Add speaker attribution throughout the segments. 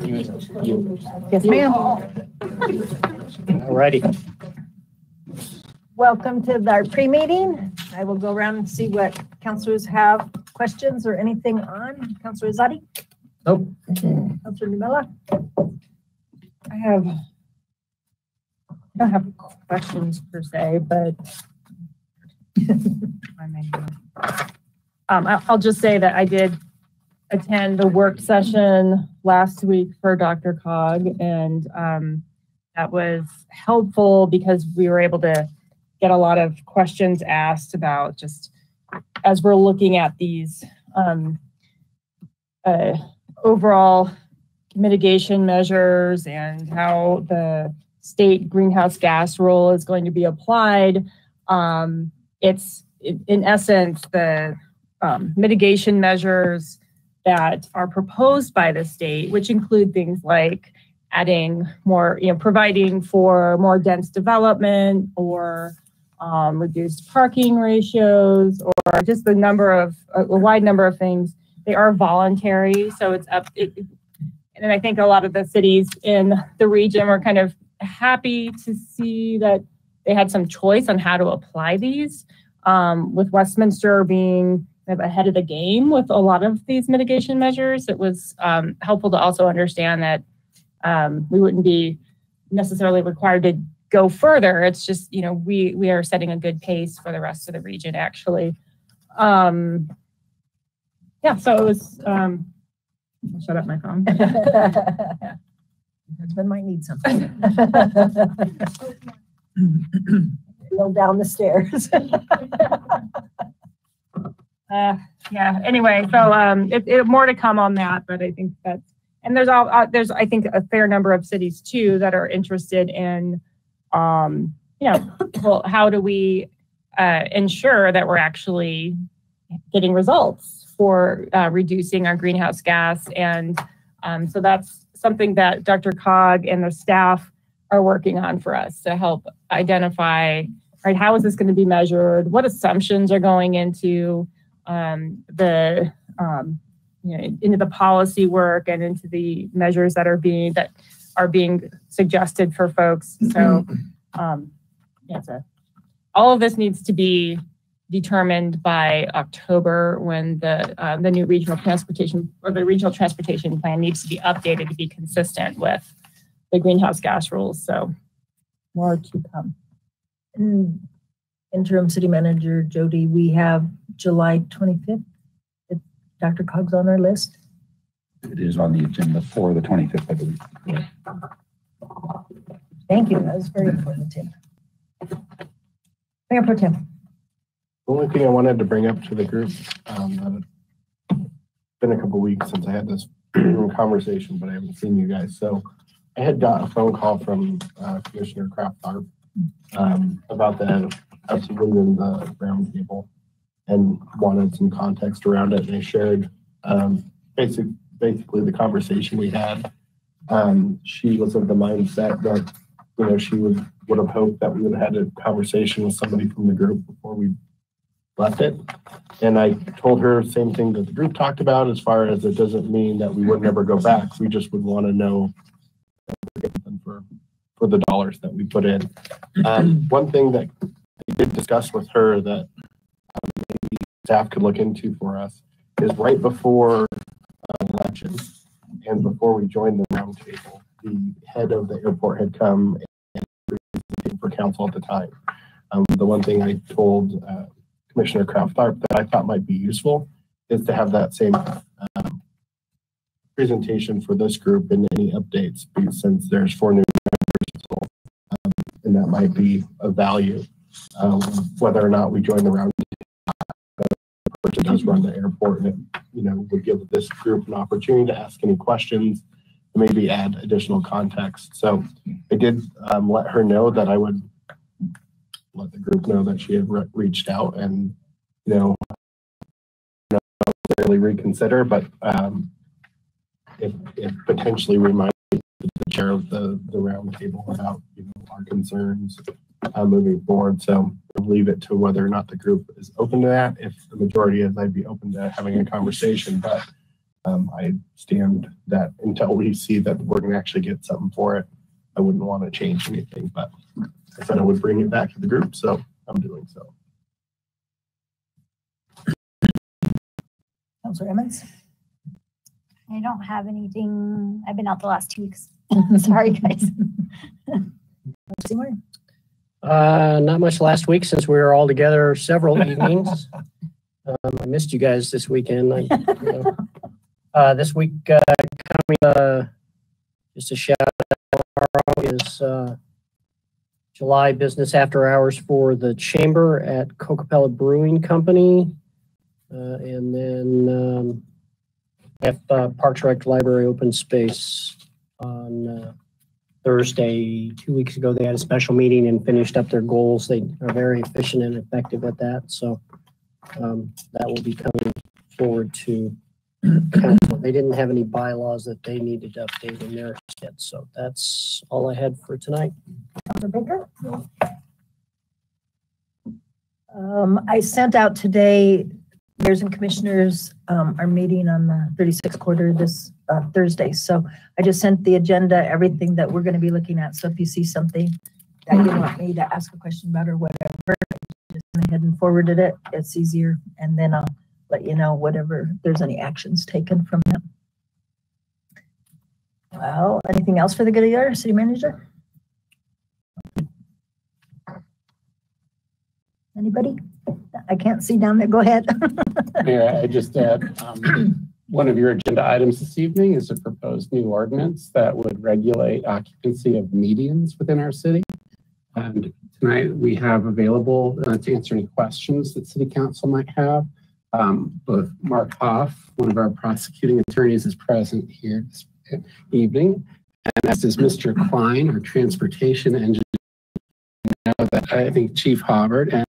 Speaker 1: Yes, ma'am.
Speaker 2: Alrighty.
Speaker 1: Welcome to our pre-meeting. I will go around and see what counselors have questions or anything on. Councillor Ezeadi?
Speaker 2: Nope.
Speaker 1: Councillor Nurmela?
Speaker 3: I have, I don't have questions per se, but um, I'll just say that I did attend the work session last week for DRCOG, and um, that was helpful because we were able to get a lot of questions asked about just as we're looking at these um, uh, overall mitigation measures and how the state greenhouse gas rule is going to be applied. Um, it's in essence the um, mitigation measures that are proposed by the state, which include things like adding more, you know, providing for more dense development or um, reduced parking ratios or just the number of a wide number of things. They are voluntary, so it's up. It, and I think a lot of the cities in the region were kind of happy to see that they had some choice on how to apply these. Um, with Westminster being kind of ahead of the game with a lot of these mitigation measures, it was um, helpful to also understand that um, we wouldn't be necessarily required to go further. It's just, you know, we we are setting a good pace for the rest of the region, actually. Um, yeah, so it was. Um, I'll shut up my phone.
Speaker 1: Husband might need something. Go down the stairs.
Speaker 3: Uh, yeah, anyway, so, um, it, it, more to come on that, but I think that's, and there's all, uh, there's, I think, a fair number of cities too that are interested in, um, you know, well, how do we, uh, ensure that we're actually getting results for, uh, reducing our greenhouse gas? And, um, so that's something that DRCOG and the staff are working on for us to help identify, right, how is this going to be measured? What assumptions are going into, um, the um, you know into the policy work and into the measures that are being that are being suggested for folks. So um, yeah, so all of this needs to be determined by October when the uh, the new regional transportation or the regional transportation plan needs to be updated to be consistent with the greenhouse gas rules. So more to come.
Speaker 1: And Interim City Manager Jody, we have July 25th. If DRCOG's on our list.
Speaker 4: It is on the agenda for the 25th, I believe.
Speaker 1: Thank you. That was very important, Tim. Mayor Pro Tem.
Speaker 5: The only thing I wanted to bring up to the group, um, that had been a couple weeks since I had this conversation, but I haven't seen you guys. So I had got a phone call from uh, Commissioner Kraft um, about the us leaving the round table and wanted some context around it. And I shared um, basic, basically the conversation we had. Um, she was of the mindset that, you know, she would, would have hoped that we would have had a conversation with somebody from the group before we left it. And I told her same thing that the group talked about, as far as it doesn't mean that we would never go back. We just would want to know for, for the dollars that we put in. Um, one thing that did discuss with her that um, maybe staff could look into for us is right before uh, election and before we joined the roundtable, the head of the airport had come and for council at the time. Um, the one thing I told uh, Commissioner Kraft that I thought might be useful is to have that same um, presentation for this group and any updates, since there's four new members, um, and that might be of value, um, whether or not we join the round. Person does run the airport, and you know, would give this group an opportunity to ask any questions, and maybe add additional context. So I did um, let her know that I would let the group know that she had re- reached out and, you know, not necessarily reconsider, but um, if, if potentially remind the chair of the, the roundtable about, you know, our concerns uh, moving forward. So I'll leave it to whether or not the group is open to that. If the majority is, I'd be open to having a conversation, but Um, I stand that until we see that we're gonna actually get something for it, I wouldn't want to change anything, but I said I would bring it back to the group, so I'm doing so.
Speaker 1: Councillor Emmons?
Speaker 2: I don't have anything. I've been out the last two weeks. Sorry, guys.
Speaker 1: Seymour?
Speaker 6: Uh, not much last week since we were all together several evenings. Um, I missed you guys this weekend. I, you know. Uh, this week, uh, coming, uh, just a shout out tomorrow is, uh, July Business After Hours for the Chamber at Kokopelli Brewing Company. Uh, and then, um, at, uh, Parks Rec Library Open Space on, uh, Thursday, two weeks ago, they had a special meeting and finished up their goals. They are very efficient and effective at that. So um, that will be coming forward to council. They didn't have any bylaws that they needed to update in their stead. So that's all I had for tonight.
Speaker 1: Councillor Baker? Um, I sent out today, mayors and commissioners, um, are meeting on the thirty-sixth quarter this, uh, Thursday. So I just sent the agenda, everything that we're gonna be looking at. So if you see something that you want me to ask a question about or whatever, just went ahead and forwarded it. It's easier. And then I'll let you know whatever, there's any actions taken from that. Well, anything else for the good of the order, city manager? Anybody? I can't see down there. Go ahead.
Speaker 7: Mayor, I just add, um, one of your agenda items this evening is a proposed new ordinance that would regulate occupancy of medians within our city. And tonight we have available uh, to answer any questions that city council might have. Um, both Mark Hoff, one of our prosecuting attorneys, is present here this evening. And as is Mr. Klein, our transportation engineer. I think Chief Hubbard and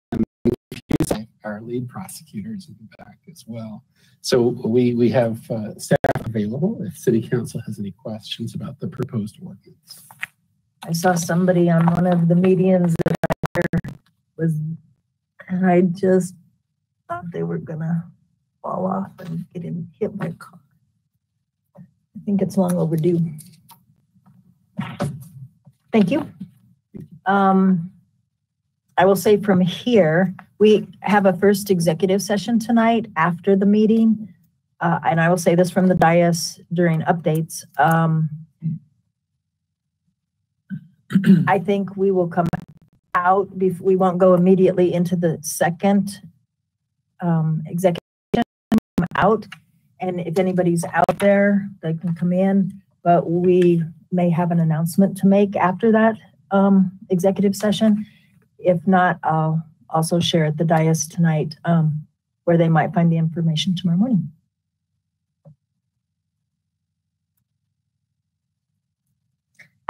Speaker 7: our lead prosecutors in the back as well. So we, we have uh, staff available if city council has any questions about the proposed ordinance.
Speaker 1: I saw somebody on one of the medians that I was, and I just thought they were gonna fall off and get in, hit by a car. I think it's long overdue. Thank you. Um, I will say from here, we have a first executive session tonight after the meeting. Uh, and I will say this from the dais during updates. Um, I think we will come out, we won't go immediately into the second um, executive out. And if anybody's out there, they can come in, but we may have an announcement to make after that um, executive session. If not, I'll also share at the dais tonight um, where they might find the information tomorrow morning.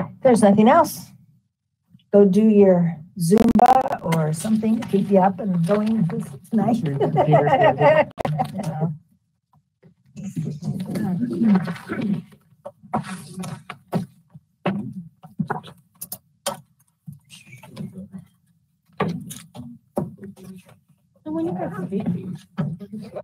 Speaker 1: If there's nothing else, go do your Zumba or something to keep you up and going this tonight.
Speaker 3: So when you guys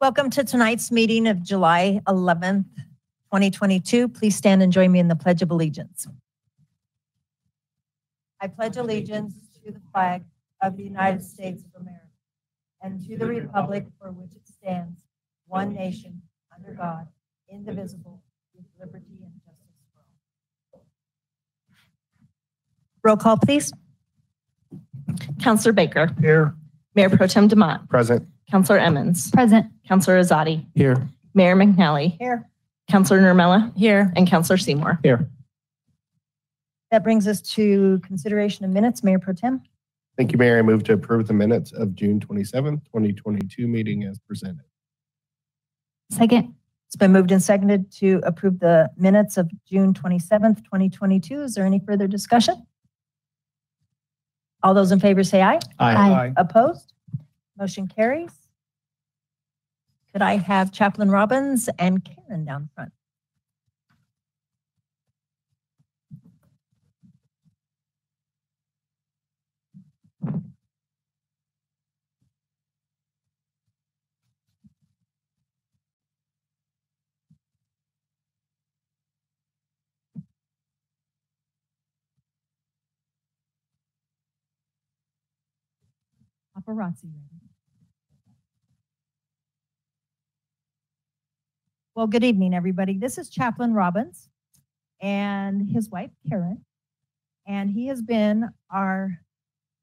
Speaker 1: Welcome to tonight's meeting of July 11th, 2022. Please stand and join me in the Pledge of Allegiance. I pledge allegiance to the flag of the United States of America and to the republic for which it stands, one nation, under God, indivisible, with liberty and justice for all. Roll call, please.
Speaker 8: Councillor Baker,
Speaker 5: Here.
Speaker 8: Mayor Pro Tem Demott,
Speaker 5: Present.
Speaker 8: Councillor Emmons,
Speaker 2: Present.
Speaker 8: Councillor Ezeadi,
Speaker 5: Here.
Speaker 8: Mayor McNally,
Speaker 1: Here.
Speaker 8: Councillor Nurmela. Here. And Councillor Seymour.
Speaker 5: Here.
Speaker 1: That brings us to consideration of minutes. Mayor Pro Tem.
Speaker 5: Thank you, Mayor. I move to approve the minutes of June twenty-seventh, twenty twenty-two meeting as presented.
Speaker 2: Second.
Speaker 1: It's been moved and seconded to approve the minutes of June 27th, 2022. Is there any further discussion? All those in favor say aye.
Speaker 2: Aye.
Speaker 1: Opposed? Motion carries. Could I have Chaplain Robbins and Karen down front? Paparazzi Well, good evening, everybody. This is Chaplain Robbins and his wife Karen. And he has been our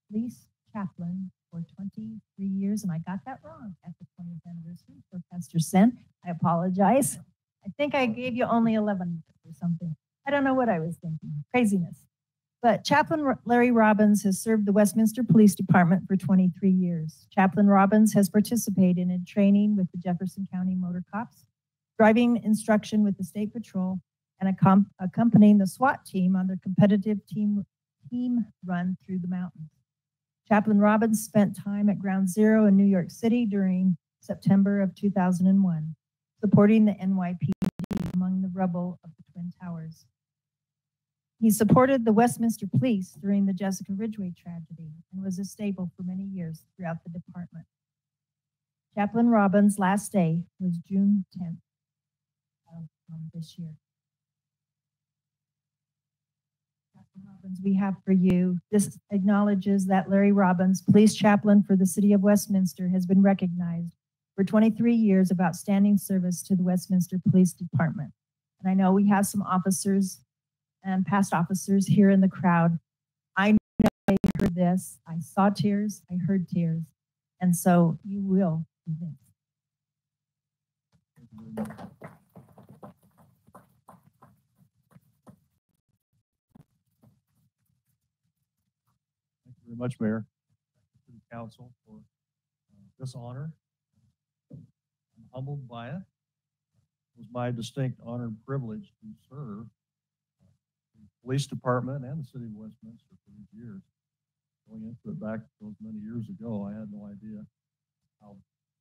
Speaker 1: police chaplain for 23 years. And I got that wrong at the 20th anniversary for Pastor Sen. I apologize. I think I gave you only 11 or something. I don't know what I was thinking. Craziness. But Chaplain Larry Robbins has served the Westminster Police Department for 23 years. Chaplain Robbins has participated in training with the Jefferson County Motor Cops, driving instruction with the State Patrol, and accom- accompanying the SWAT team on their competitive team, team run through the mountains. Chaplain Robbins spent time at Ground Zero in New York City during September of 2001, supporting the NYPD among the rubble of the Twin Towers. He supported the Westminster Police during the Jessica Ridgway tragedy and was a staple for many years throughout the department. Chaplain Robbins' last day was June 10th of um, this year. Robbins, we have for you, this acknowledges that Larry Robbins, police chaplain for the city of Westminster, has been recognized for 23 years of outstanding service to the Westminster Police Department. And I know we have some officers and past officers here in the crowd. I know I heard this. I saw tears. I heard tears. And so you will be missed.
Speaker 9: Very much, Mayor, to the council for uh, this honor. I'm humbled by it. It was my distinct honor and privilege to serve uh, the police department and the city of Westminster for these years. Going into it back those many years ago, I had no idea how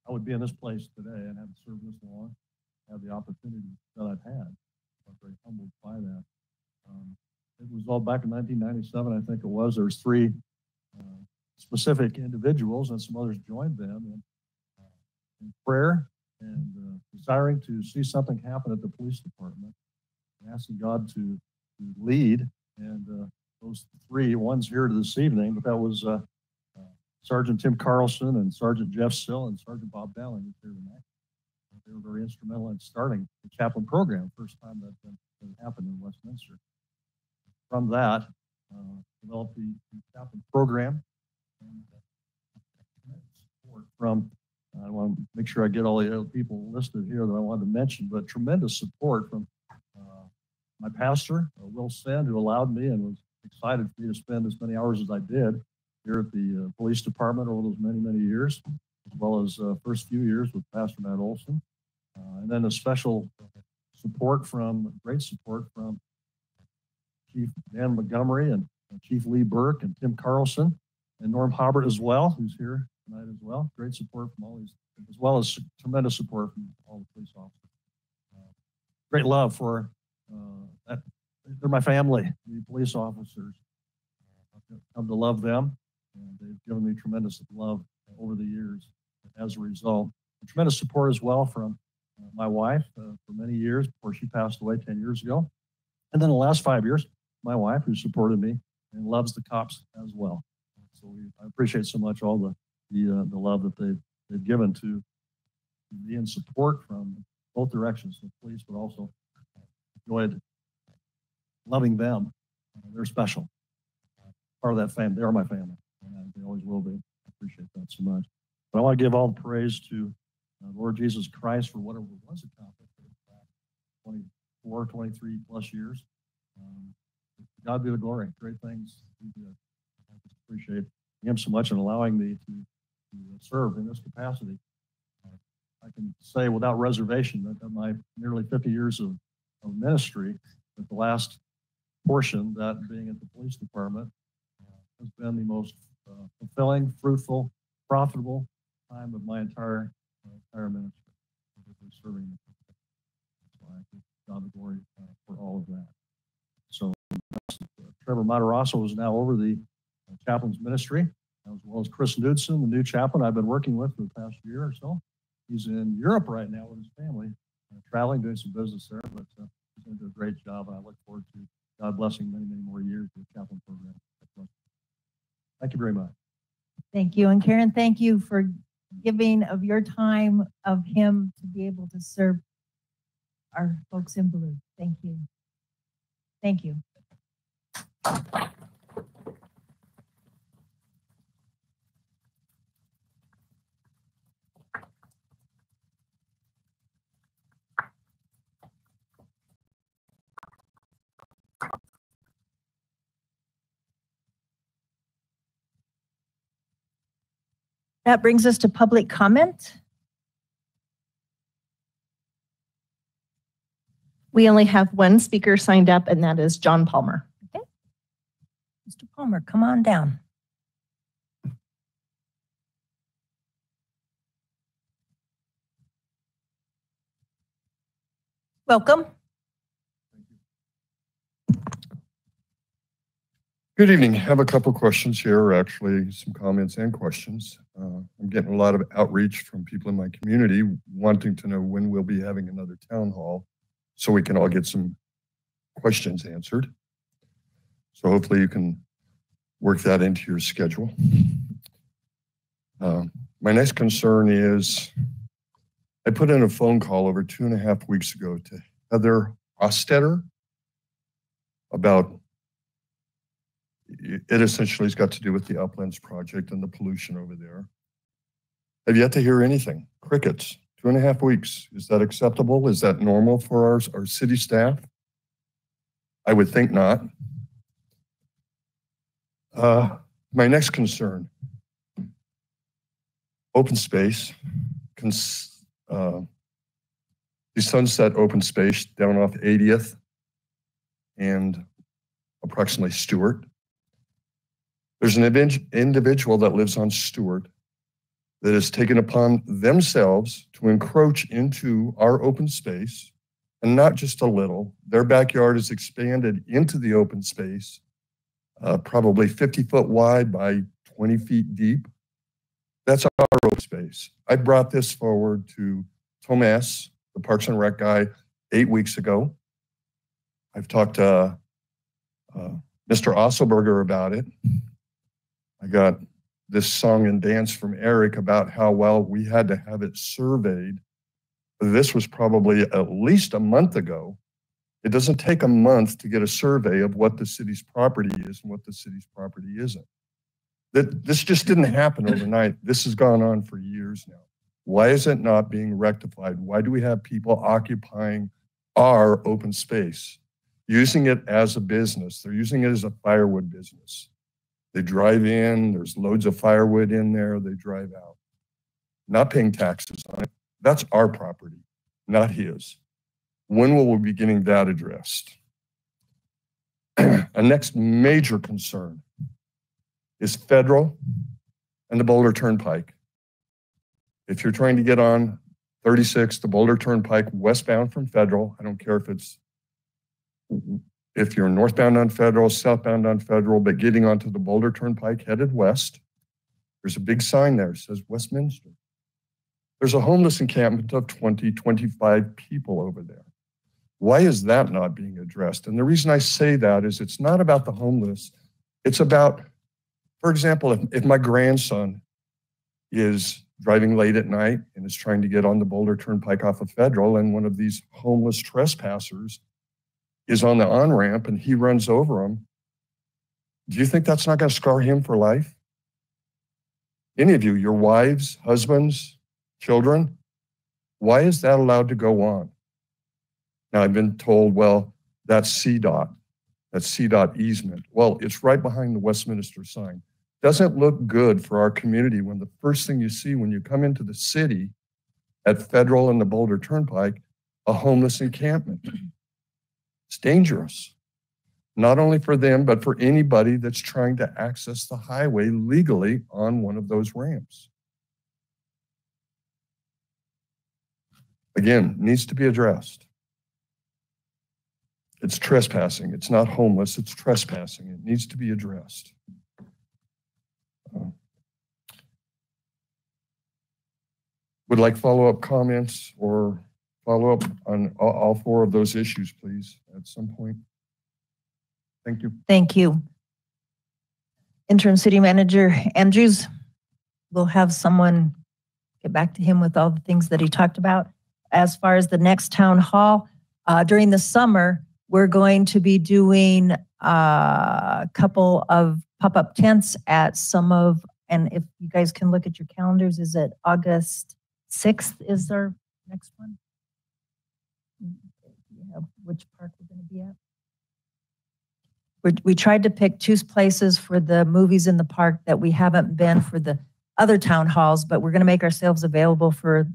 Speaker 9: I would be in this place today and have served this long, have the opportunity that I've had. I'm very humbled by that. Um, It was all back in 1997, I think it was. There was three specific individuals and some others joined them in, uh, in prayer and uh, desiring to see something happen at the police department, asking God to, to lead. And uh, those three, one's here this evening, but that was uh, uh, Sergeant Tim Carlson and Sergeant Jeff Sill and Sergeant Bob Dowling here tonight. They were very instrumental in starting the chaplain program, first time that, that, that happened in Westminster. From that, uh, developed the the chaplain program. and, uh, support From, I want to make sure I get all the other people listed here that I wanted to mention, but tremendous support from uh, my pastor, uh, Will Sand, who allowed me and was excited for me to spend as many hours as I did here at the uh, police department over those many, many years, as well as uh, first few years with Pastor Matt Olson. Uh, And then a special support from, great support from Chief Dan Montgomery and Chief Lee Burke and Tim Carlson and Norm Haubert as well, who's here tonight as well. Great support from all these, as well as tremendous support from all the police officers. Uh, Great love for, uh, that, they're my family, the police officers. I've come to love them and they've given me tremendous love over the years as a result. tremendous support as well from uh, my wife uh, for many years before she passed away 10 years ago. And then the last five years, my wife, who supported me and loves the cops as well. So we, I appreciate so much all the the, uh, the love that they've, they've given to be in support from both directions, the police, but also enjoyed loving them. They're special. Part of that family. They are my family. And they always will be. I appreciate that so much. But I want to give all the praise to uh, Lord Jesus Christ for whatever was accomplished for the past 24, 23 plus years. Um, God be the glory. Great things. I just appreciate him so much in allowing me to, to serve in this capacity. Uh, I can say without reservation that, that my nearly 50 years of, of ministry, that the last portion, that being at the police department, uh, has been the most uh, fulfilling, fruitful, profitable time of my entire uh, entire ministry, serving. So I give God the glory uh, for all of that. Trevor Matarazzo is now over the chaplain's ministry, as well as Chris Knudsen, the new chaplain I've been working with for the past year or so. He's in Europe right now with his family, uh, traveling, doing some business there, but uh, he's going to do a great job, and I look forward to God blessing many, many more years with the chaplain program. Thank you very much.
Speaker 1: Thank you. And Karen, thank you for giving of your time of him to be able to serve our folks in blue. Thank you. Thank you. That brings us to public comment.
Speaker 8: We only have one speaker signed up, and that is John Palmer.
Speaker 1: Mr. Palmer, come on down. Welcome.
Speaker 10: Good evening. I have a couple questions here, actually, some comments and questions. Uh, I'm getting a lot of outreach from people in my community wanting to know when we'll be having another town hall so we can all get some questions answered. So hopefully you can work that into your schedule. Uh, my next concern is I put in a phone call over two and a half weeks ago to Heather Ostetter about it essentially has got to do with the Uplands project and the pollution over there. I've yet to hear anything. Crickets, two and a half weeks. Is that acceptable? Is that normal for our, our city staff? I would think not. Uh, my next concern, open space, cons, uh, the sunset open space down off 80th and approximately Stewart. There's an individual that lives on Stewart that has taken upon themselves to encroach into our open space, and not just a little. Their backyard is expanded into the open space, uh, probably 50 foot wide by 20 feet deep. That's our open space. I brought this forward to Tomas, the Parks and Rec guy, eight weeks ago. I've talked to uh, Mr. Osselberger about it. I got this song and dance from Eric about how well we had to have it surveyed. This was probably at least a month ago. It doesn't take a month to get a survey of what the city's property is and what the city's property isn't. That this just didn't happen overnight. This has gone on for years now. Why is it not being rectified? Why do we have people occupying our open space, using it as a business? They're using it as a firewood business. They drive in, there's loads of firewood in there, they drive out. Not paying taxes on it. That's our property, not his. When will we be getting that addressed? A next major concern is federal and the Boulder Turnpike. If you're trying to get on 36, the Boulder Turnpike westbound from federal, I don't care if it's if you're northbound on Federal, southbound on Federal, but getting onto the Boulder Turnpike headed west, there's a big sign there says Westminster. There's a homeless encampment of 20, 25 people over there. Why is that not being addressed? And the reason I say that is it's not about the homeless. It's about, for example, if, if my grandson is driving late at night and is trying to get on the Boulder Turnpike off of Federal, and one of these homeless trespassers is on the on ramp and he runs over him, do you think that's not going to scar him for life? Any of you, your wives, husbands, children, why is that allowed to go on? Now, I've been told, well, that's CDOT, that's CDOT easement. Well, it's right behind the Westminster sign. Doesn't look good for our community when the first thing you see when you come into the city at Federal and the Boulder Turnpike, a homeless encampment. It's dangerous, not only for them, but for anybody that's trying to access the highway legally on one of those ramps. Again, needs to be addressed. It's trespassing. It's not homeless, it's trespassing. It needs to be addressed. Uh, Would like follow-up comments or follow-up on all, all four of those issues, please, at some point? Thank you.
Speaker 1: Thank you. Interim City Manager Andrews, we'll have someone get back to him with all the things that he talked about. As far as the next town hall, uh, during the summer, we're going to be doing a couple of pop-up tents at some of, and if you guys can look at your calendars, is it August 6th is our next one? Which park we're going to be at? We, we tried to pick two places for the movies in the park that we haven't been for the other town halls, but we're going to make ourselves available for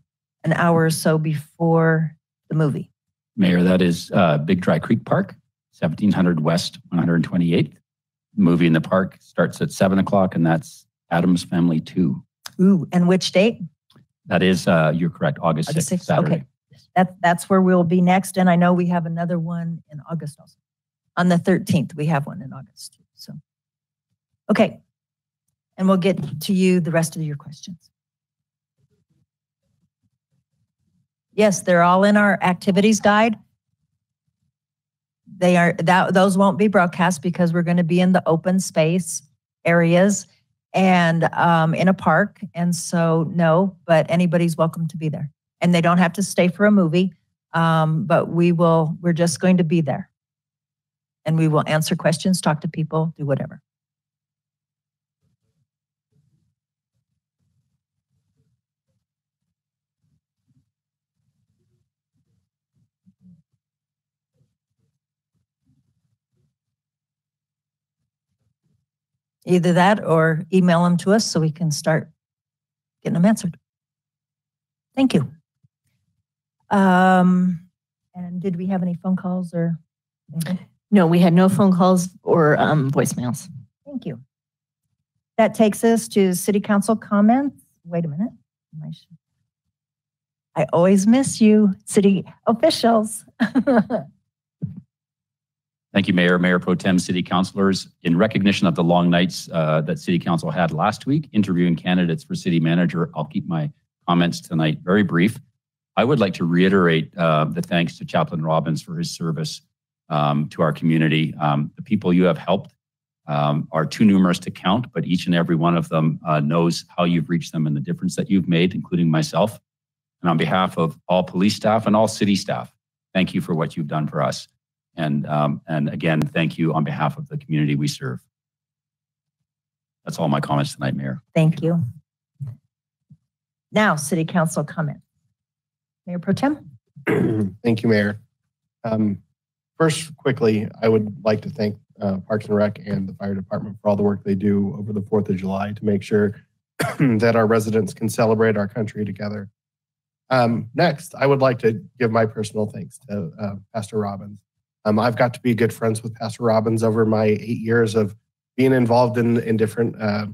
Speaker 1: an hour or so before the movie.
Speaker 11: Mayor, that is uh, Big Dry Creek Park, 1700 West 128th. Movie in the park starts at 7 o'clock, and that's Addams Family 2.
Speaker 1: Ooh, and which date?
Speaker 11: That is, uh, you're correct, August
Speaker 1: August
Speaker 11: 6th,
Speaker 1: 6th,
Speaker 11: Saturday.
Speaker 1: okay. That, that's where we'll be next. And I know we have another one in August also. On the 13th, we have one in August too. So, okay. And we'll get to you the rest of your questions. Yes, they're all in our activities guide. They are, that, those won't be broadcast because we're going to be in the open space areas and um, in a park. And so, no, but anybody's welcome to be there. And they don't have to stay for a movie. Um, but we will, we're just going to be there. And we will answer questions, talk to people, do whatever. Either that or email them to us so we can start getting them answered. Thank you. Um, and did we have any phone calls or? anything?
Speaker 8: No, we had no phone calls or um, voicemails.
Speaker 1: Thank you. That takes us to city council comments. Wait a minute. I should- I always miss you, city officials.
Speaker 11: Thank you, Mayor, Mayor Pro Tem, City Councilors. In recognition of the long nights uh, that City Council had last week interviewing candidates for City Manager, I'll keep my comments tonight very brief. I would like to reiterate uh, the thanks to Chaplain Robbins for his service um, to our community. Um, The people you have helped um, are too numerous to count, but each and every one of them uh, knows how you've reached them and the difference that you've made, including myself. And on behalf of all police staff and all city staff, thank you for what you've done for us. And, um, and again, thank you on behalf of the community we serve. That's all my comments tonight, Mayor.
Speaker 1: Thank you. Now, city council comment. Mayor Pro Tem?
Speaker 5: Thank you, Mayor. Um, First, quickly, I would like to thank uh, Parks and Rec and the fire department for all the work they do over the Fourth of July to make sure that our residents can celebrate our country together. Um, Next, I would like to give my personal thanks to uh, Pastor Robbins. Um, I've got to be good friends with Pastor Robbins over my eight years of being involved in, in different, uh,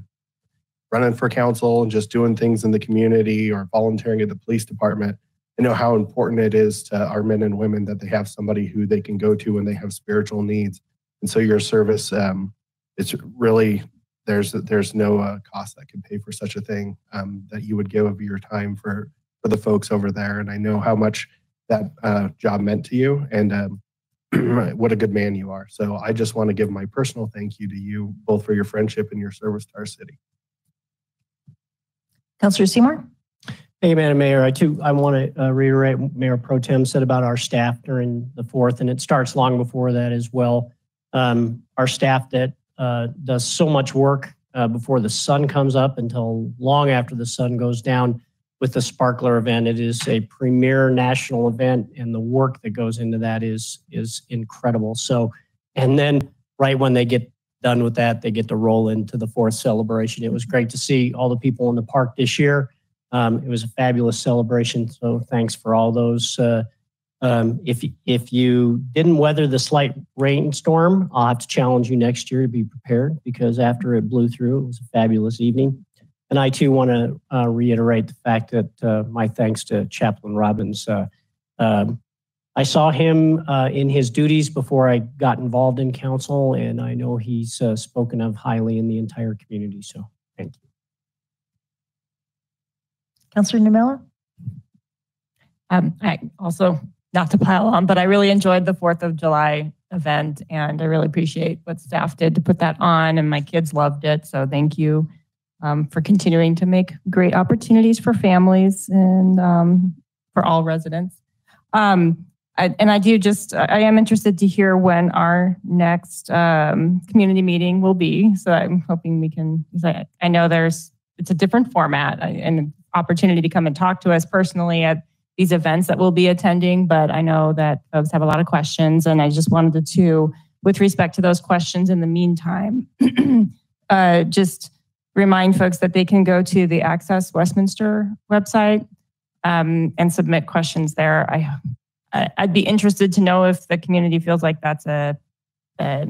Speaker 5: running for council and just doing things in the community or volunteering at the police department. I know how important it is to our men and women that they have somebody who they can go to when they have spiritual needs. And so your service, um, it's really, there's, there's no uh, cost that can pay for such a thing um, that you would give of your time for for the folks over there, and I know how much that uh, job meant to you, and um, what a good man you are. So I just want to give my personal thank you to you both for your friendship and your service to our city.
Speaker 1: Councillor Seymour?
Speaker 6: Thank you, Madam Mayor. I too, I want to uh, reiterate what Mayor Pro Tem said about our staff during the fourth, and it starts long before that as well. Um, our staff that uh, does so much work uh, before the sun comes up until long after the sun goes down with the Sparkler event. It is a premier national event, and the work that goes into that is is incredible. So, and then right when they get done with that, they get to roll into the fourth celebration. It was great to see all the people in the park this year. Um, it was a fabulous celebration. So thanks for all those. Uh, um, if if you didn't weather the slight rainstorm, I'll have to challenge you next year to be prepared because after it blew through, it was a fabulous evening. And I too want to uh, reiterate the fact that uh, my thanks to Chaplain Robbins. Uh, um, I saw him uh, in his duties before I got involved in council, and I know he's uh, spoken of highly in the entire community. So thank you.
Speaker 1: Councillor Nurmela?
Speaker 3: Um, I also, not to pile on, but I really enjoyed the Fourth of July event and I really appreciate what staff did to put that on and my kids loved it. So thank you um, for continuing to make great opportunities for families and um, for all residents. Um, I, and I do just, I am interested to hear when our next um, community meeting will be. So I'm hoping we can, I, I know there's, it's a different format and opportunity to come and talk to us personally at these events that we'll be attending. But I know that folks have a lot of questions, and I just wanted to, with respect to those questions in the meantime, uh, just remind folks that they can go to the Access Westminster website um, and submit questions there. I, I'd be interested to know if the community feels like that's a, a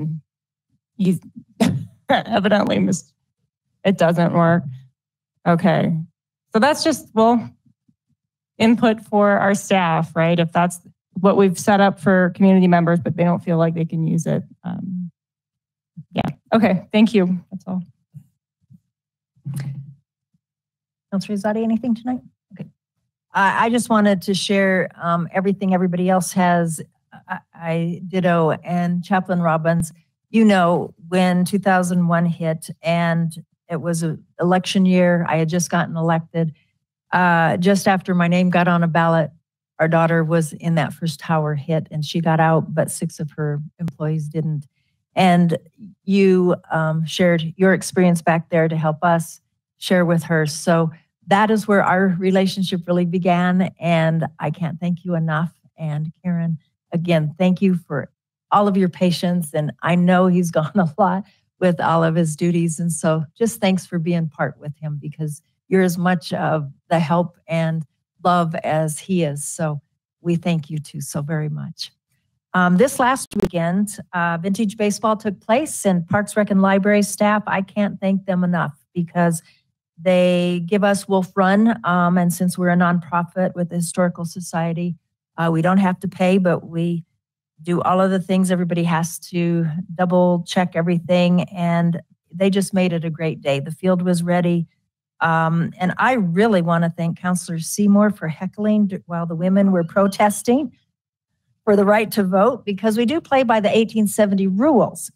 Speaker 3: evidently it doesn't work. Okay. So that's just, well, input for our staff, right? If that's what we've set up for community members, but they don't feel like they can use it. Um, yeah. Okay. Thank you. That's all.
Speaker 1: Councillor Zadi, anything tonight? Okay. I, I just wanted to share um, everything everybody else has. I, I ditto and Chaplain Robbins, you know, when 2001 hit and it was an election year. I had just gotten elected. Uh, just after my name got on a ballot, our daughter was in that first tower hit and she got out, but six of her employees didn't. And you um, shared your experience back there to help us share with her. So that is where our relationship really began. And I can't thank you enough. And Karen, again, thank you for all of your patience. And I know he's gone a lot with all of his duties. And so just thanks for being part with him because you're as much of the help and love as he is. So we thank you too so very much. Um, this last weekend, uh, Vintage Baseball took place, and Parks Rec and Library staff, I can't thank them enough because they give us Wolf Run. Um, and since we're a nonprofit with the Historical Society, uh, we don't have to pay, but we do all of the things everybody has to double check everything and they just made it a great day the field was ready um, and i really want to thank councillor seymour for heckling while the women were protesting for the right to vote because we do play by the 1870 rules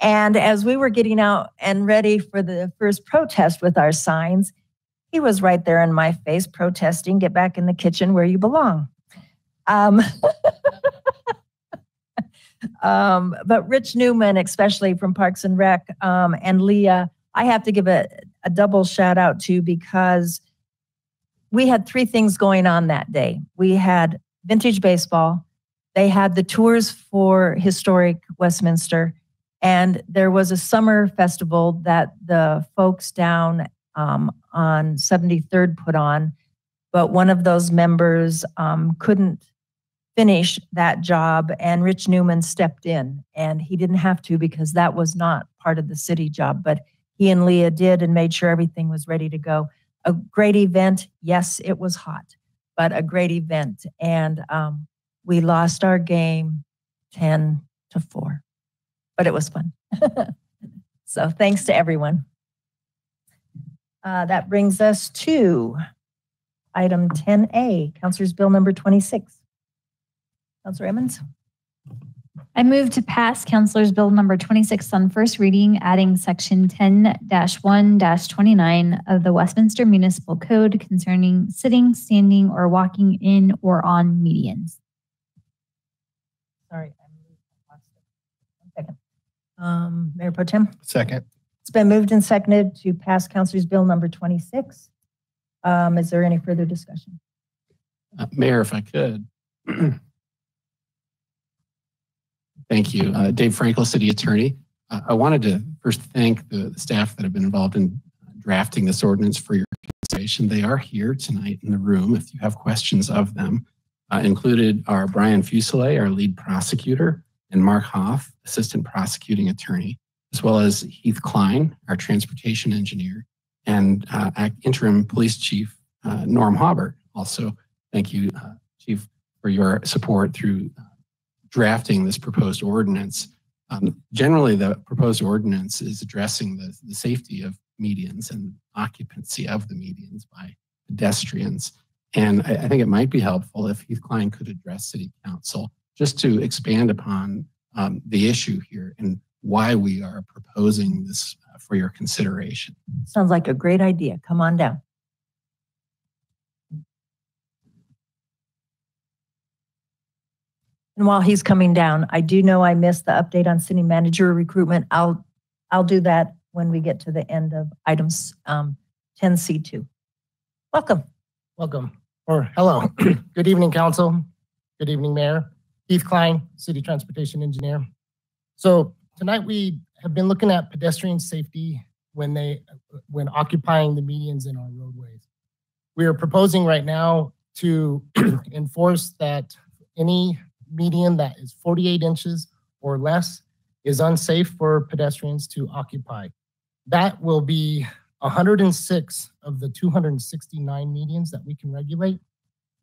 Speaker 1: and as we were getting out and ready for the first protest with our signs he was right there in my face protesting get back in the kitchen where you belong um, Um, but Rich Newman, especially from Parks and Rec, um, and Leah, I have to give a, a double shout out to because we had three things going on that day. We had vintage baseball, they had the tours for historic Westminster, and there was a summer festival that the folks down um, on 73rd put on. But one of those members um, couldn't finish that job and Rich Newman stepped in and he didn't have to because that was not part of the city job but he and Leah did and made sure everything was ready to go a great event yes it was hot but a great event and um, we lost our game 10 to 4 but it was fun so thanks to everyone uh, that brings us to item 10A, Councillor's Bill number 26. Counselor Emmons?
Speaker 2: I move to pass Councilor's Bill number 26 on first reading, adding section 10-1-29 of the Westminster Municipal Code concerning sitting, standing, or walking in or on medians.
Speaker 1: Sorry. I moved. One second. Um, Mayor Pro Tem?
Speaker 5: Second.
Speaker 1: It's been moved and seconded to pass Councillor's Bill number 26. Um, Is there any further discussion?
Speaker 7: Uh, Mayor, if I could. Thank you. Uh, Dave Frankel, City Attorney. Uh, I wanted to first thank the the staff that have been involved in drafting this ordinance for your consideration. They are here tonight in the room if you have questions of them. Uh, Included are Brian Fuselier, our lead prosecutor, and Mark Hoff, Assistant Prosecuting Attorney, as well as Heath Klein, our Transportation Engineer, and uh, Interim Police Chief uh, Norm Haubert. Also, thank you, uh, Chief, for your support through uh, drafting this proposed ordinance. Um, Generally, the proposed ordinance is addressing the, the safety of medians and occupancy of the medians by pedestrians. And I, I think it might be helpful if Heath Klein could address City Council just to expand upon um, the issue here and why we are proposing this uh, for your consideration.
Speaker 1: Sounds like a great idea. Come on down. And while he's coming down, I do know I missed the update on city manager recruitment. I'll, I'll do that when we get to the end of items um, 10C2. Welcome.
Speaker 12: Welcome, or hello. Good evening, council. Good evening, mayor. Heath Klein, city transportation engineer. So tonight we have been looking at pedestrian safety when they, when occupying the medians in our roadways. We are proposing right now to enforce that any median that is 48 inches or less is unsafe for pedestrians to occupy. That will be 106 of the 269 medians that we can regulate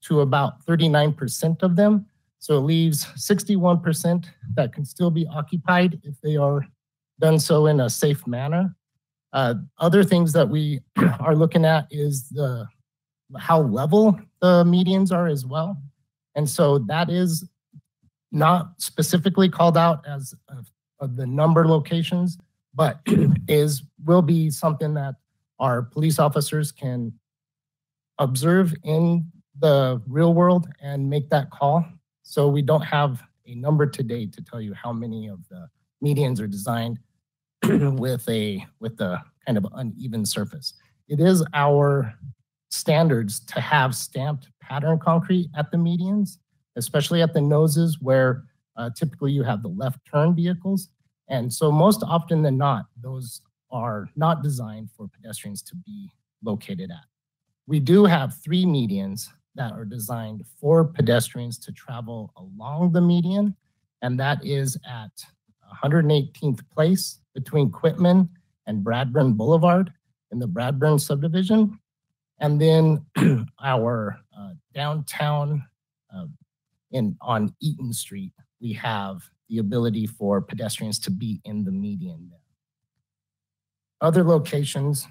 Speaker 12: to about 39% of them. So it leaves 61% that can still be occupied if they are done so in a safe manner. Uh, other things that we are looking at is the how level the medians are as well. And so that is not specifically called out as of, of the number locations, but is will be something that our police officers can observe in the real world and make that call. So we don't have a number today to tell you how many of the medians are designed with a with a kind of uneven surface. It is our standards to have stamped pattern concrete at the medians, especially at the noses where uh, typically you have the left turn vehicles. And so most often than not, those are not designed for pedestrians to be located at. We do have three medians that are designed for pedestrians to travel along the median, and that is at 118th Place between Quitman and Bradburn Boulevard in the Bradburn subdivision. And then our uh, downtown uh, in on Eaton Street, we have the ability for pedestrians to be in the median there. Other locations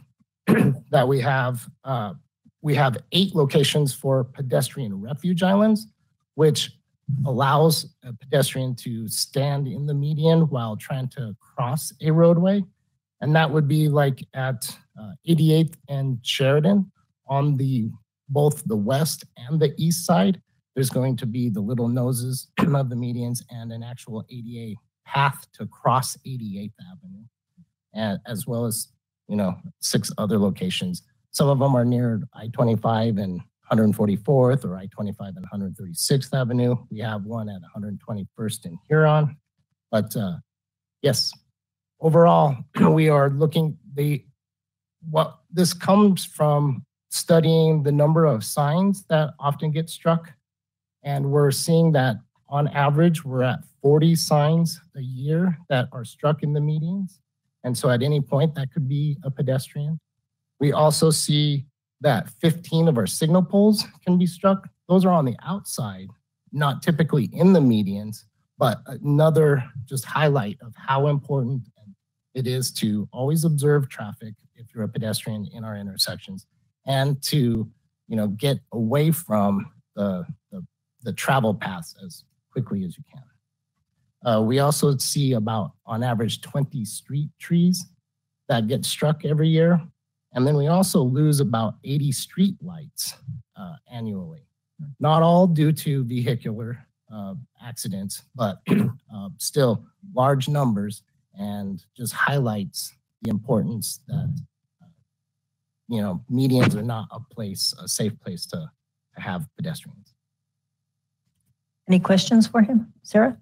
Speaker 12: that we have, uh, we have eight locations for pedestrian refuge islands, which allows a pedestrian to stand in the median while trying to cross a roadway. And that would be like at uh, 88th and Sheridan on the both the west and the east side. There's going to be the little noses of the medians and an actual ADA path to cross 88th Avenue, and as well as you know six other locations. Some of them are near I-25 and 144th or I-25 and 136th Avenue. We have one at 121st in Huron. But uh, yes, overall, we are looking, the, what this comes from studying the number of signs that often get struck. And we're seeing that on average, we're at 40 signs a year that are struck in the medians. And so at any point, that could be a pedestrian. We also see that 15 of our signal poles can be struck. Those are on the outside, not typically in the medians, but another just highlight of how important it is to always observe traffic if you're a pedestrian in our intersections and to you know, get away from the, the, the travel paths as quickly as you can. Uh, we also see about, on average, 20 street trees that get struck every year. And then we also lose about 80 street lights uh, annually. Not all due to vehicular uh, accidents, but uh, still large numbers and just highlights the importance that, uh, you know, medians are not a place, a safe place to, to have pedestrians.
Speaker 1: Any questions for him? Sarah?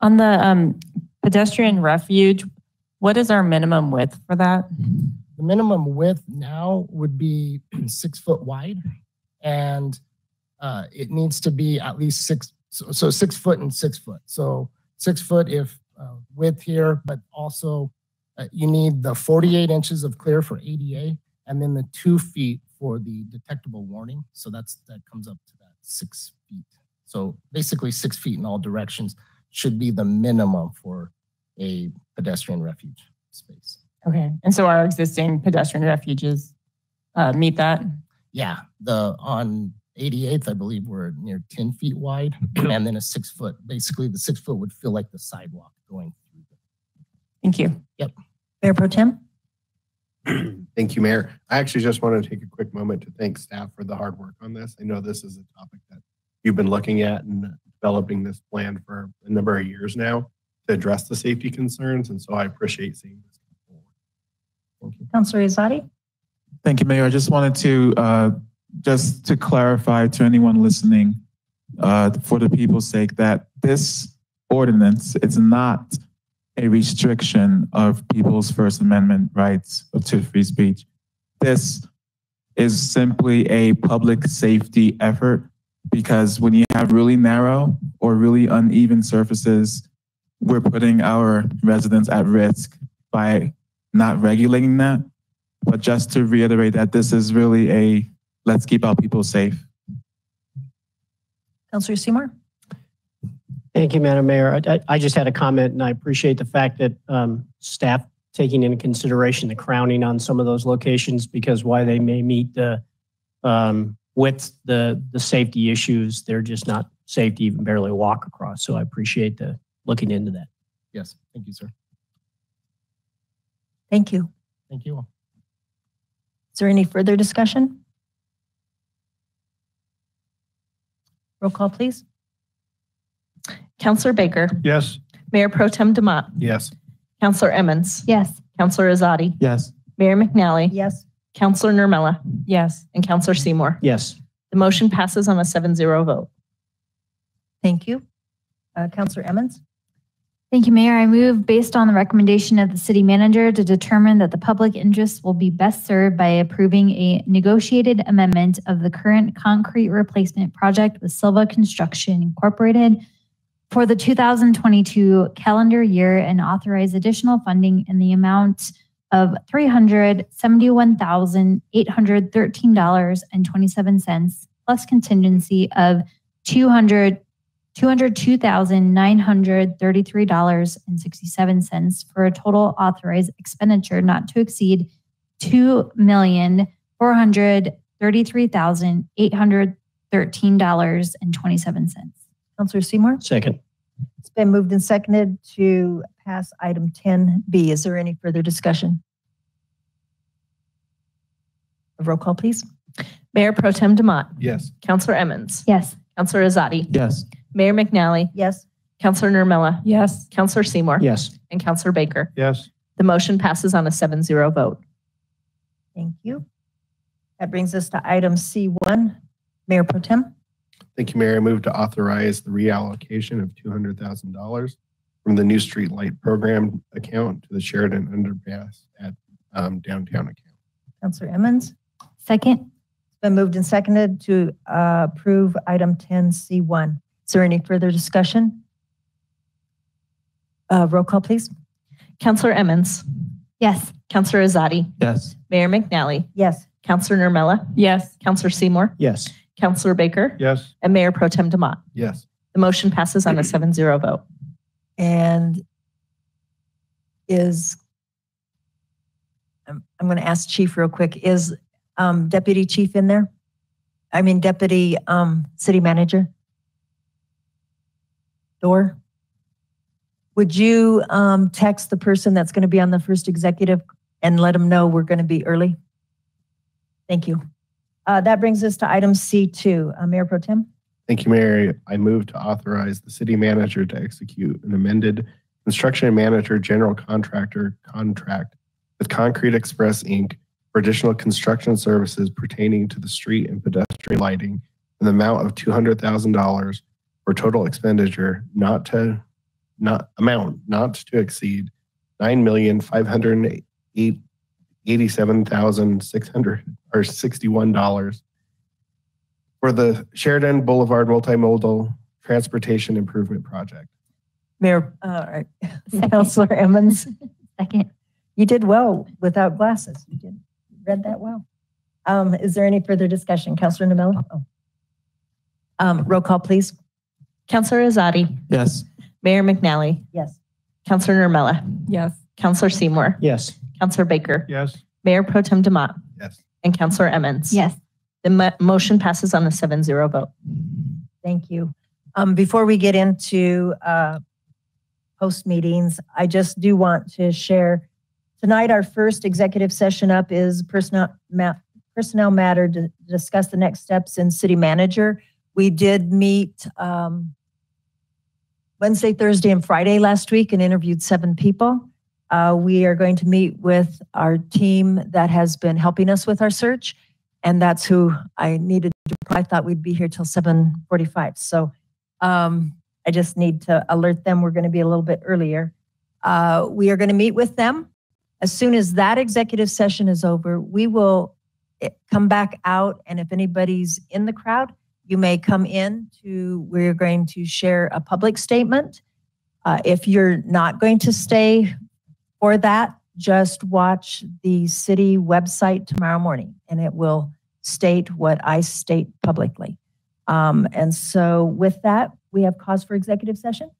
Speaker 3: On the um, pedestrian refuge, what is our minimum width for that?
Speaker 12: The minimum width now would be six foot wide and uh, it needs to be at least six, so, so six foot and six foot. So six foot if uh, width here, but also uh, you need the 48 inches of clear for ADA and then the two feet for the detectable warning. So that's, that comes up to that six feet. So basically six feet in all directions should be the minimum for a pedestrian refuge space.
Speaker 3: Okay, and so our existing pedestrian refuges uh, meet that?
Speaker 12: Yeah, the, on 88th, I believe we're near 10 feet wide and then a six foot, basically the six foot would feel like the sidewalk going through.
Speaker 3: Thank you. Yep.
Speaker 1: Mayor Pro Tem?
Speaker 5: Thank you, Mayor. I actually just want to take a quick moment to thank staff for the hard work on this. I know this is a topic that you've been looking at and developing this plan for a number of years now to address the safety concerns, and so I appreciate seeing this come forward.
Speaker 1: Councillor Ezeadi?
Speaker 13: Thank you, Mayor. I just wanted to, uh, just to clarify to anyone listening, uh, for the people's sake, that this ordinance is not a restriction of people's First Amendment rights to free speech. This is simply a public safety effort because when you have really narrow or really uneven surfaces, we're putting our residents at risk by not regulating that. But just to reiterate that this is really a let's keep our people safe.
Speaker 1: Councillor Seymour?
Speaker 6: Thank you, Madam Mayor. I- I, I just had a comment and I appreciate the fact that um, staff taking into consideration the crowning on some of those locations because why they may meet the um, with the, the safety issues, they're just not safe to even barely walk across. So I appreciate the looking into that.
Speaker 12: Yes, thank you, sir.
Speaker 1: Thank you.
Speaker 12: Thank you all.
Speaker 1: Is there any further discussion? Roll call, please.
Speaker 8: Councillor Baker,
Speaker 9: Yes.
Speaker 8: Mayor Pro Tem Demott,
Speaker 5: Yes.
Speaker 8: Councillor Emmons,
Speaker 2: Yes.
Speaker 8: Councillor Ezeadi,
Speaker 13: Yes.
Speaker 8: Mayor McNally,
Speaker 1: Yes.
Speaker 8: Councillor Nurmela,
Speaker 3: Yes.
Speaker 8: and Councillor Seymour.
Speaker 6: Yes.
Speaker 8: The motion passes on a 7-0 vote.
Speaker 1: Thank you. Uh, Councillor Emmons?
Speaker 2: Thank you, Mayor. I move based on the recommendation of the city manager to determine that the public interest will be best served by approving a negotiated amendment of the current concrete replacement project with Silva Construction Incorporated for the 2022 calendar year and authorize additional funding in the amount of $371,813.27 plus contingency of 200 $202,933.67 for a total authorized expenditure not to exceed $2,433,813.27.
Speaker 1: Councillor Seymour?
Speaker 6: Second.
Speaker 1: It's been moved and seconded to pass item 10B. Is there any further discussion? A roll call, please.
Speaker 8: Mayor Pro Tem Demott,
Speaker 5: Yes.
Speaker 8: Councillor Emmons,
Speaker 2: Yes.
Speaker 8: Councillor Ezeadi,
Speaker 13: Yes.
Speaker 8: Mayor McNally,
Speaker 1: Yes.
Speaker 8: Councillor Nurmela,
Speaker 3: Yes.
Speaker 8: Councillor Seymour,
Speaker 6: Yes.
Speaker 8: and Councillor Baker.
Speaker 9: Yes.
Speaker 8: The motion passes on a 7-0 vote.
Speaker 1: Thank you. That brings us to item C1. Mayor Pro Tem?
Speaker 5: Thank you, Mayor. I move to authorize the reallocation of $200,000 from the New Street Light Program account to the Sheridan Underpass at um, downtown account.
Speaker 1: Councillor Emmons?
Speaker 2: Second.
Speaker 1: It's been moved and seconded to uh, approve item 10C1. Is there any further discussion? Uh, Roll call, please.
Speaker 8: Councillor Emmons,
Speaker 2: Yes.
Speaker 8: Councillor Ezeadi,
Speaker 13: Yes.
Speaker 8: Mayor McNally,
Speaker 1: Yes.
Speaker 8: Councillor Nurmela,
Speaker 3: Yes.
Speaker 8: Councillor Seymour,
Speaker 6: Yes.
Speaker 8: Councillor Baker,
Speaker 9: Yes.
Speaker 8: and Mayor Pro Tem Demott.
Speaker 5: Yes.
Speaker 8: The motion passes on a 7-0 vote.
Speaker 1: And is, I'm, I'm going to ask Chief real quick, is um, deputy chief in there? I mean, deputy, um, city manager? Door? Would you, um, text the person that's going to be on the first executive and let them know we're going to be early? Thank you. Uh, that brings us to item C2. Uh, Mayor Pro Tem?
Speaker 5: Thank you, Mayor. I move to authorize the city manager to execute an amended construction manager general contractor contract with Concrete Express, Inc. for additional construction services pertaining to the street and pedestrian lighting in the amount of $200,000 for total expenditure not to, not, amount not to exceed $9,587,600 or $61 for the Sheridan Boulevard Multimodal Transportation Improvement Project.
Speaker 1: Mayor, uh, Councillor Emmons?
Speaker 2: Second.
Speaker 1: You did well without glasses. You did, read that well. Um, is there any further discussion? Councillor Nurmela? Oh. Um, roll call, please.
Speaker 8: Councillor Ezeadi,
Speaker 13: Yes.
Speaker 8: Mayor McNally,
Speaker 1: Yes.
Speaker 8: Councillor Nurmela,
Speaker 3: Yes.
Speaker 8: Councillor Seymour,
Speaker 6: Yes.
Speaker 8: Councillor Baker,
Speaker 9: Yes.
Speaker 8: Mayor Pro Tem Demott,
Speaker 5: Yes.
Speaker 8: and Councillor Emmons.
Speaker 2: Yes.
Speaker 8: The mo- motion passes on a 7-0 vote.
Speaker 1: Thank you. Um, before we get into, uh, post meetings, I just do want to share, tonight, our first executive session up is personnel, ma- personnel matter to discuss the next steps in city manager. We did meet, um, Wednesday, Thursday, and Friday last week and interviewed seven people. Uh, we are going to meet with our team that has been helping us with our search. And that's who I needed to, I thought we'd be here till 7:45. So, um, I just need to alert them, we're going to be a little bit earlier. Uh, we are going to meet with them. As soon as that executive session is over, we will eh, come back out. And if anybody's in the crowd, you may come in to, we're going to share a public statement. Uh, if you're not going to stay for that, just watch the city website tomorrow morning and it will state what I state publicly. Um, and so with that, we have cause for executive session.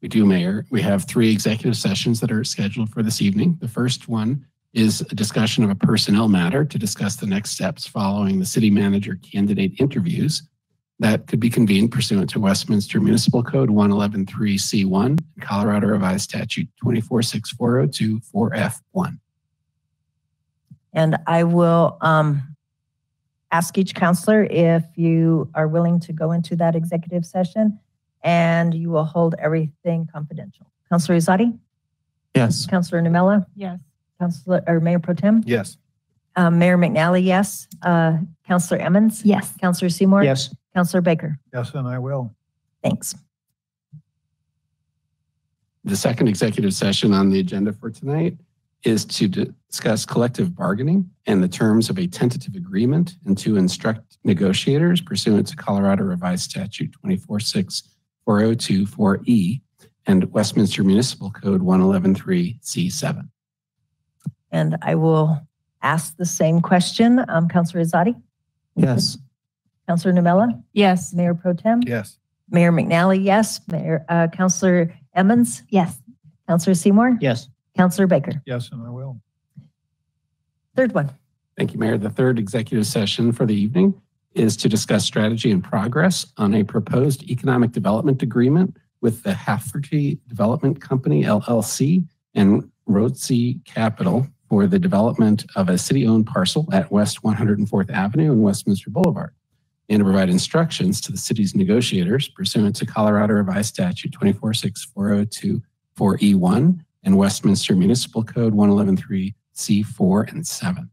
Speaker 7: We do, Mayor. We have three executive sessions that are scheduled for this evening. The first one is a discussion of a personnel matter to discuss the next steps following the city manager candidate interviews that could be convened pursuant to Westminster Municipal Code 1113C1 Colorado Revised Statute 246402 4F1.
Speaker 1: And I will um, ask each councillor if you are willing to go into that executive session and you will hold everything confidential. Councillor Ezeadi?
Speaker 13: Yes.
Speaker 1: Councillor Nurmela?
Speaker 3: Yes.
Speaker 1: Councillor, or Mayor Pro Tem?
Speaker 5: Yes.
Speaker 1: Uh, Mayor McNally, yes. Uh, Councillor Emmons?
Speaker 2: Yes.
Speaker 1: Councillor Seymour?
Speaker 6: Yes.
Speaker 1: Councillor Baker?
Speaker 9: Yes, and I will.
Speaker 1: Thanks.
Speaker 7: The second executive session on the agenda for tonight is to discuss collective bargaining and the terms of a tentative agreement and to instruct negotiators pursuant to Colorado Revised Statute 246402-4E and Westminster Municipal Code 1113C7.
Speaker 1: And I will ask the same question. Um, Councillor Ezeadi?
Speaker 13: Yes.
Speaker 1: Councillor Nurmela?
Speaker 3: Yes.
Speaker 1: Mayor Pro Tem?
Speaker 5: Yes.
Speaker 1: Mayor McNally, yes. Mayor, uh, Councillor Emmons?
Speaker 2: Yes.
Speaker 1: Councillor Seymour?
Speaker 6: Yes.
Speaker 1: Councillor Baker?
Speaker 9: Yes, and I will.
Speaker 1: Third one.
Speaker 7: Thank you, Mayor. The third executive session for the evening is to discuss strategy and progress on a proposed economic development agreement with the Hafferty Development Company LLC and Rotzi Capital for the development of a city-owned parcel at West 104th Avenue and Westminster Boulevard, and to provide instructions to the city's negotiators pursuant to Colorado Revised Statute 246402 4E1 and Westminster Municipal Code 1113 C4 and 7.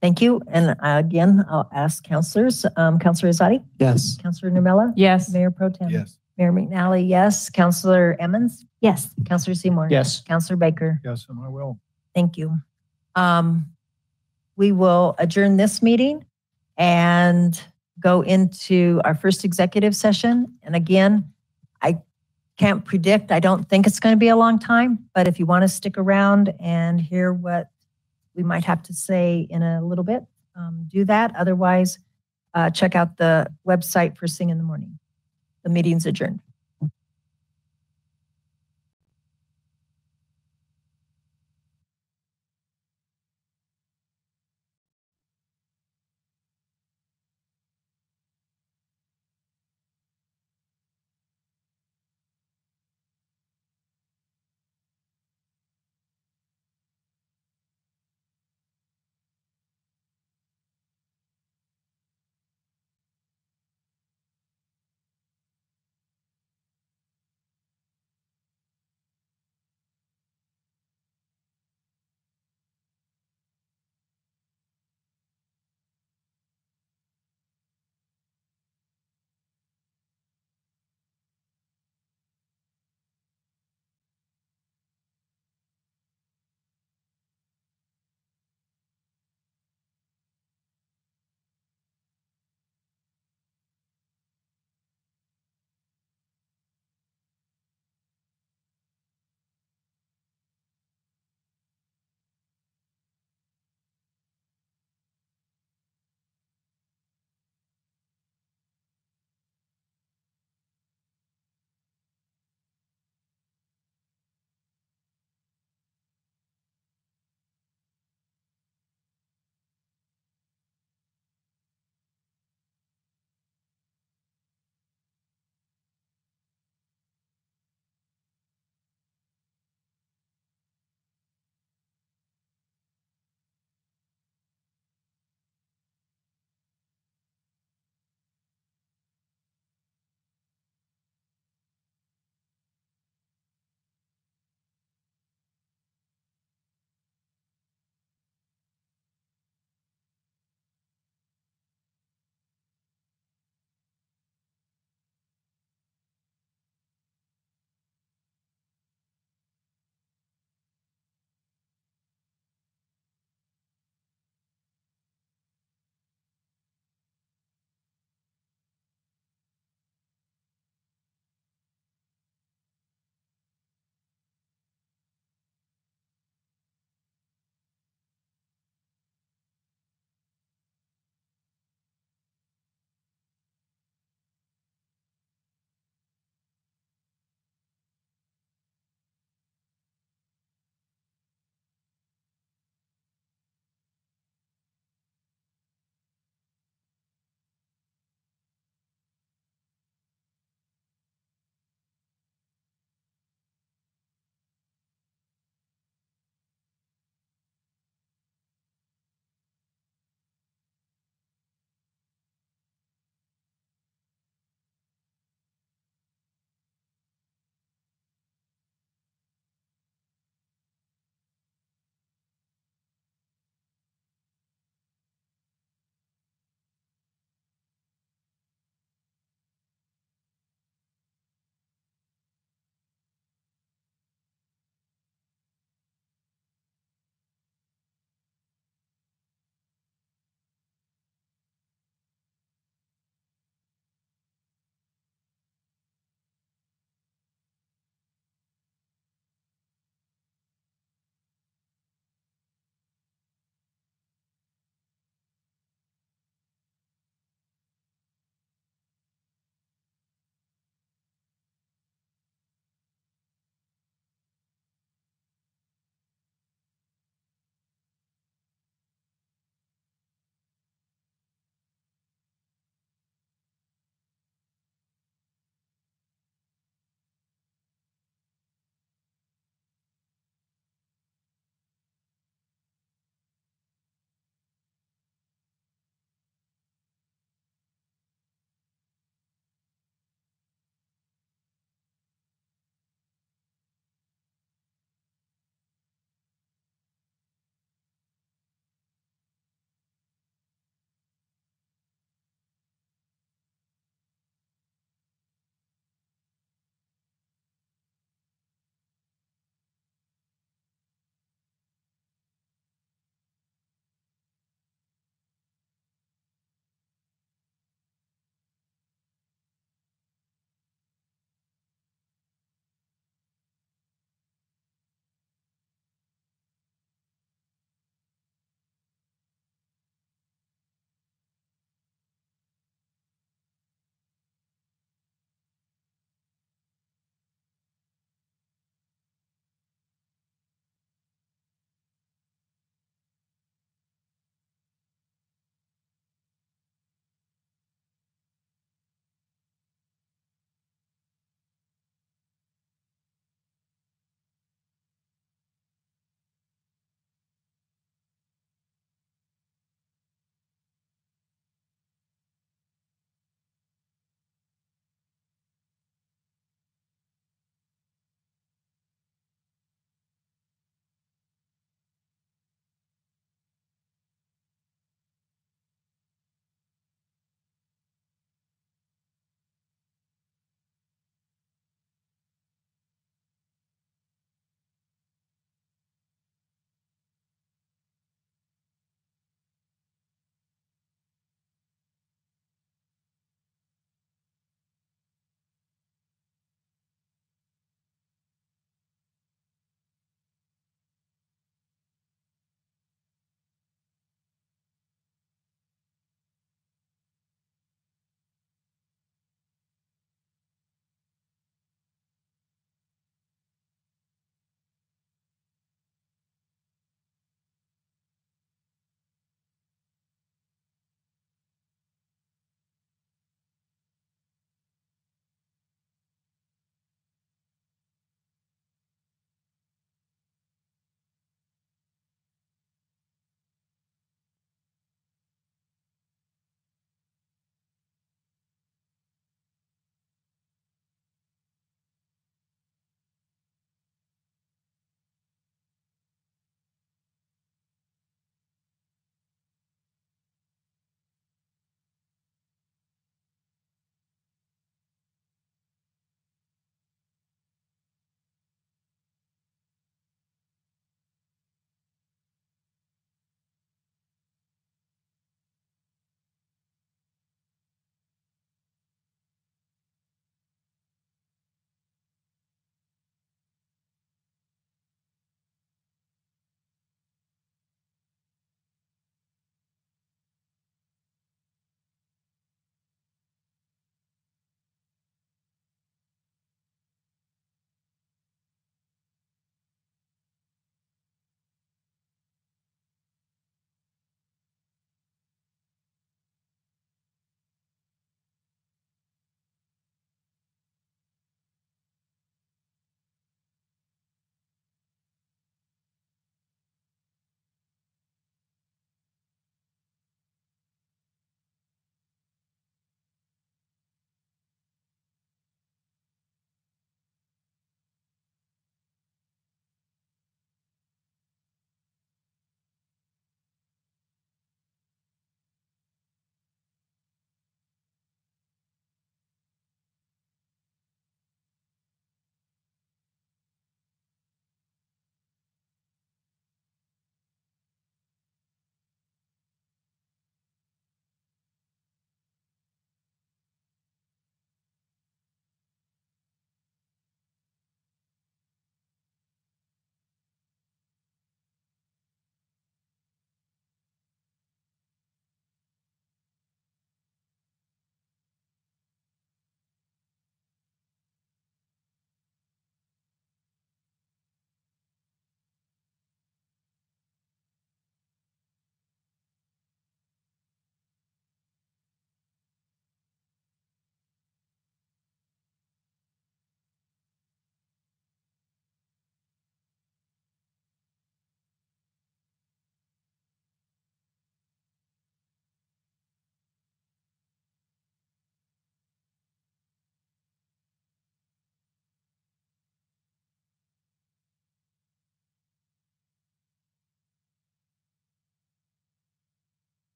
Speaker 1: Thank you. And again, I'll ask councillors. Um, Councillor Ezeadi?
Speaker 13: Yes.
Speaker 1: Councillor Nurmela?
Speaker 3: Yes.
Speaker 1: Mayor Pro Tem?
Speaker 5: Yes.
Speaker 1: Mayor McNally, yes. Councillor Emmons?
Speaker 2: Yes.
Speaker 1: Councillor Seymour?
Speaker 6: Yes.
Speaker 1: Councillor Baker?
Speaker 9: Yes, and I will.
Speaker 1: Thank you. Um, we will adjourn this meeting and go into our first executive session. And again, I can't predict, I don't think it's going to be a long time, but if you want to stick around and hear what we might have to say in a little bit, um, do that. Otherwise, uh, check out the website for Sing in the Morning. The meeting's adjourned.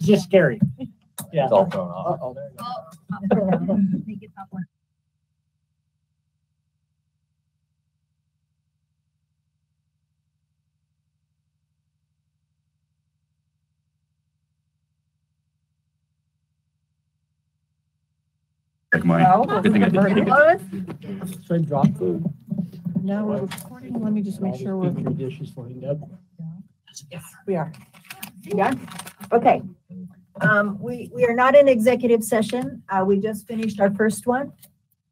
Speaker 6: It's just scary. Yeah.
Speaker 11: It's all thrown off.
Speaker 6: Uh-oh, there you go.
Speaker 2: Make it popcorn.
Speaker 11: Like mine. Good thing I didn't take it.
Speaker 6: Should I drop food?
Speaker 8: No, we're recording. Let me just make sure we're,
Speaker 6: Three dishes for you, Deb.
Speaker 8: we are.
Speaker 1: Yeah, okay. Um, we, we are not in executive session. Uh, we just finished our first one.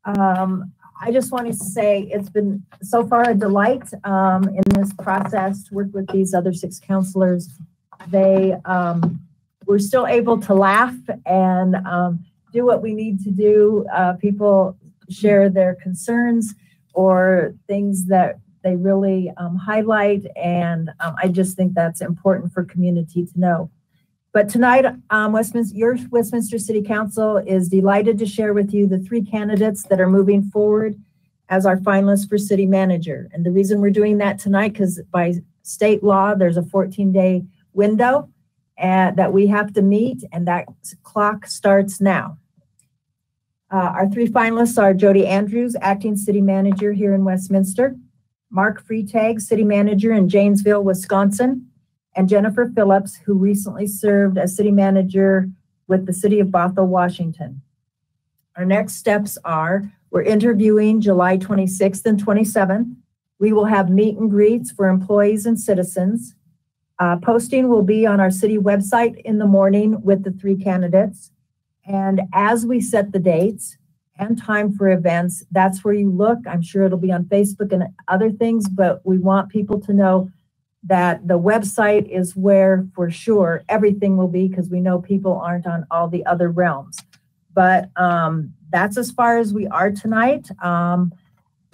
Speaker 1: Um, I just want to say it's been so far a delight, um, in this process to work with these other six councillors. They, um, we're still able to laugh and, um, do what we need to do. Uh, people share their concerns or things that they really um, highlight. And um, I just think that's important for community to know. But tonight, um, Westminster, your Westminster City Council is delighted to share with you the three candidates that are moving forward as our finalists for city manager. And the reason we're doing that tonight, because by state law, there's a 14-day window uh, that we have to meet, and that clock starts now. Uh, our three finalists are Jody Andrews, acting city manager here in Westminster, Mark Freitag, city manager in Janesville, Wisconsin, and Jennifer Phillips, who recently served as city manager with the city of Bothell, Washington. Our next steps are we're interviewing July 26th and 27th. We will have meet and greets for employees and citizens. Uh, posting will be on our city website in the morning with the three candidates. And as we set the dates and time for events, that's where you look. I'm sure it'll be on Facebook and other things, but we want people to know that the website is where for sure everything will be because we know people aren't on all the other realms. But um, that's as far as we are tonight. Um,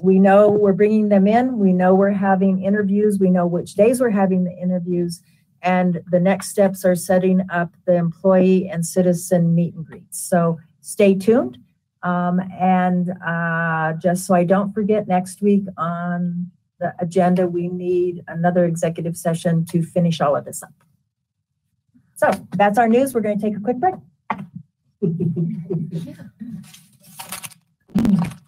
Speaker 1: we know we're bringing them in. We know we're having interviews. We know which days we're having the interviews. And the next steps are setting up the employee and citizen meet and greets. So stay tuned. Um, and uh, just so I don't forget, next week on the agenda, we need another executive session to finish all of this up. So that's our news. We're going to take a quick break.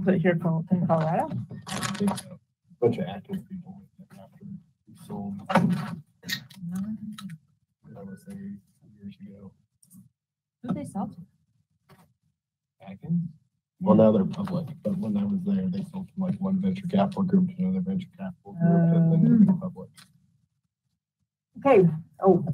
Speaker 3: Is it here Col- in Colorado?
Speaker 5: I. Bunch of active people went there after we sold. I was there years ago.
Speaker 3: Who they sell to?
Speaker 5: Atkins? Well, now they're public, but when I was there, they sold from like one venture capital group to another venture capital group and then mm. to the public.
Speaker 1: Okay, oh,